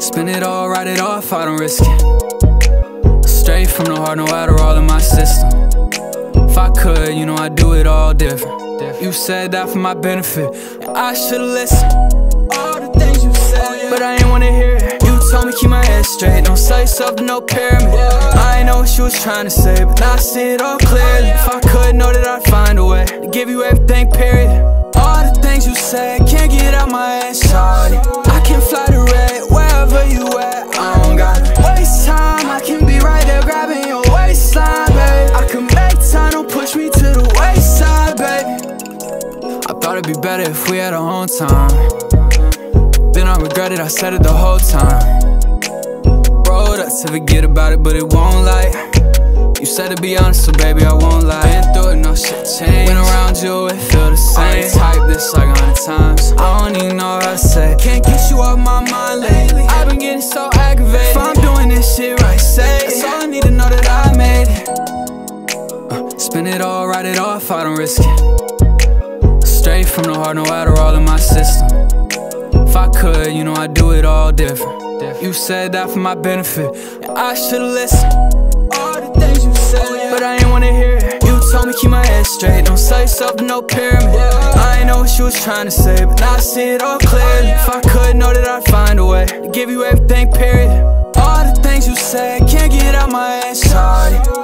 Spend it all, write it off, I don't risk it. Straight from the heart, no Adderall in my system. If I could, you know I'd do it all different. You said that for my benefit, and I should've listened. All the things you said, but I ain't wanna hear it. You told me keep my head straight, don't sell yourself to no pyramid. I ain't know what you was trying to say, but I see it all clearly. Thought it'd be better if we had our own time. Then I regret it, I said it the whole time. Rolled up to forget about it, but it won't lie. You said to be honest, so baby, I won't lie. Been through it, no shit changed. When around you, it feel the same. I type this like a hundred times. I don't even know how to say. Can't get you off my mind lately. I've been getting so aggravated. If I'm doing this shit right, say. That's all I need to know that I made it. Uh, spend it all, write it off, I don't risk it from the heart, no Adderall in my system. If I could, you know I'd do it all different. You said that for my benefit, yeah, I should've listened. All the things you said, but I ain't wanna hear it. You told me keep my head straight, don't sell yourself to no pyramid. I ain't know what you was trying to say, but now I see it all clearly. If I could, know that I'd find a way to give you everything, period. All the things you said, can't get out my head, sorry